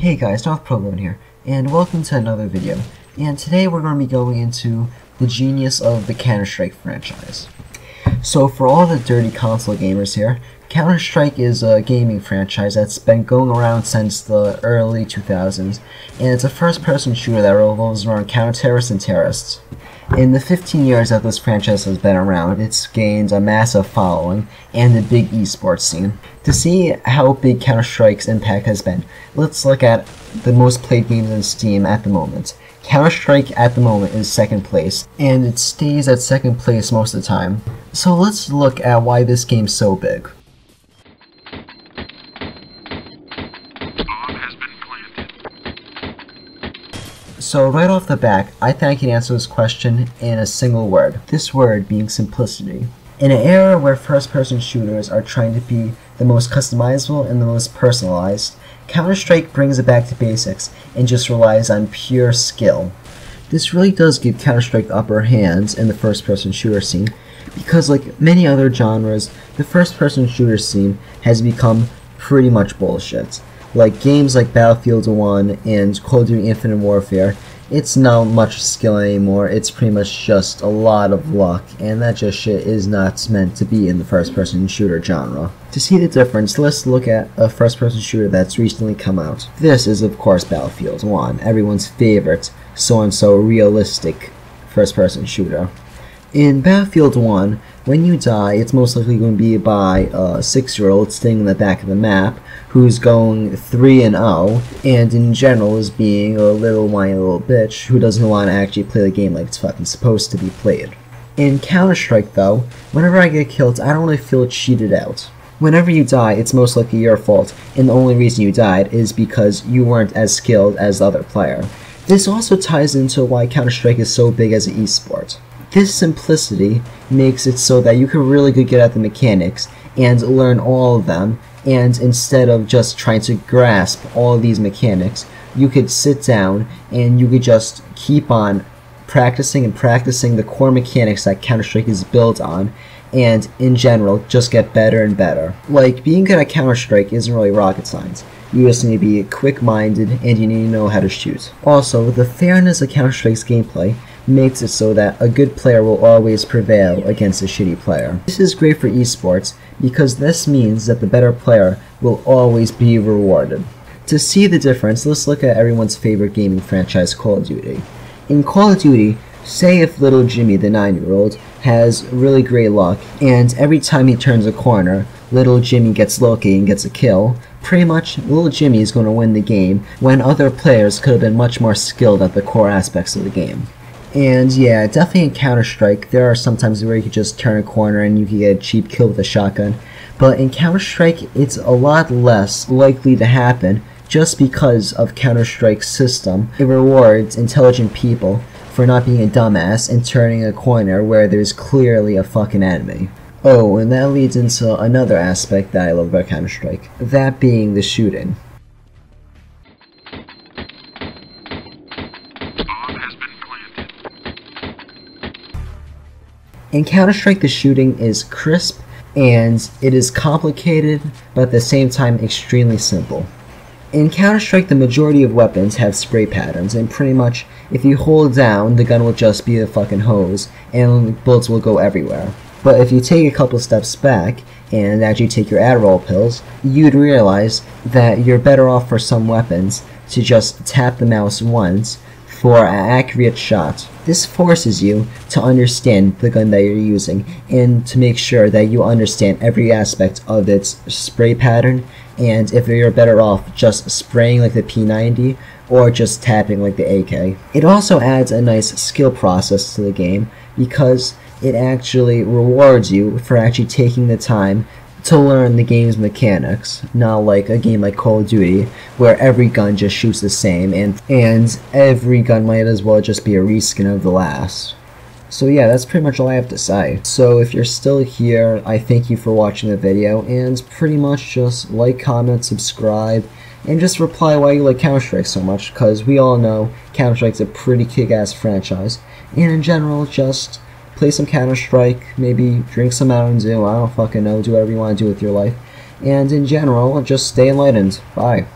Hey guys, North Provolone here, and welcome to another video. And today we're going to be going into the genius of the Counter-Strike franchise. So for all the dirty console gamers here, Counter-Strike is a gaming franchise that's been going around since the early 2000s, and it's a first-person shooter that revolves around counter-terrorists and terrorists. In the 15 years that this franchise has been around, it's gained a massive following and a big esports scene. To see how big Counter-Strike's impact has been, let's look at the most played games in Steam at the moment. Counter-Strike at the moment is second place, and it stays at second place most of the time. So let's look at why this game's so big. So right off the back, I think I can answer this question in a single word. This word being simplicity. In an era where first-person shooters are trying to be the most customizable and the most personalized, Counter-Strike brings it back to basics and just relies on pure skill. This really does give Counter-Strike upper hands in the first-person shooter scene, because like many other genres, the first-person shooter scene has become pretty much bullshit like games like Battlefield 1 and Call of Duty Infinite Warfare, it's not much skill anymore, it's pretty much just a lot of luck, and that just shit is not meant to be in the first-person shooter genre. To see the difference, let's look at a first-person shooter that's recently come out. This is of course Battlefield 1, everyone's favorite so-and-so realistic first-person shooter. In Battlefield 1, when you die, it's most likely going to be by a six-year-old sitting in the back of the map who's going 3 and 0, and in general is being a little whiny little bitch who doesn't want to actually play the game like it's fucking supposed to be played. In Counter-Strike, though, whenever I get killed, I don't really feel cheated out. Whenever you die, it's most likely your fault, and the only reason you died is because you weren't as skilled as the other player. This also ties into why Counter-Strike is so big as an esport. This simplicity makes it so that you can really get at the mechanics and learn all of them, and instead of just trying to grasp all of these mechanics, you could sit down and you could just keep on practicing and practicing the core mechanics that Counter-Strike is built on, and in general, just get better and better. Like, being good at Counter-Strike isn't really rocket science. You just need to be quick-minded and you need to know how to shoot. Also, the fairness of Counter-Strike's gameplay makes it so that a good player will always prevail against a shitty player. This is great for esports because this means that the better player will always be rewarded. To see the difference, let's look at everyone's favorite gaming franchise, Call of Duty. In Call of Duty, say if little Jimmy, the 9-year-old, has really great luck, and every time he turns a corner, little Jimmy gets lucky and gets a kill, pretty much little Jimmy is going to win the game when other players could have been much more skilled at the core aspects of the game. And yeah, definitely in Counter-Strike, there are sometimes where you could just turn a corner and you can get a cheap kill with a shotgun. But in Counter-Strike, it's a lot less likely to happen just because of Counter-Strike's system. It rewards intelligent people for not being a dumbass and turning a corner where there's clearly a fucking enemy. Oh, and that leads into another aspect that I love about Counter-Strike, that being the shooting. In Counter-Strike, the shooting is crisp and it is complicated, but at the same time extremely simple. In Counter-Strike, the majority of weapons have spray patterns, and pretty much, if you hold down, the gun will just be a fucking hose, and bullets will go everywhere. But if you take a couple steps back, and actually take your Adderall pills, you'd realize that you're better off for some weapons to just tap the mouse once, for an accurate shot. This forces you to understand the gun that you're using and to make sure that you understand every aspect of its spray pattern and if you're better off just spraying like the P90 or just tapping like the AK. It also adds a nice skill process to the game because it actually rewards you for actually taking the time to learn the game's mechanics, not like a game like Call of Duty, where every gun just shoots the same, and, and every gun might as well just be a reskin of the last. So yeah, that's pretty much all I have to say. So if you're still here, I thank you for watching the video, and pretty much just like, comment, subscribe, and just reply why you like Counter-Strike so much, because we all know Counter-Strike's a pretty kick-ass franchise, and in general, just play some Counter Strike, maybe drink some Mountain Dew. I don't fucking know. Do whatever you want to do with your life. And in general, just stay enlightened. Bye.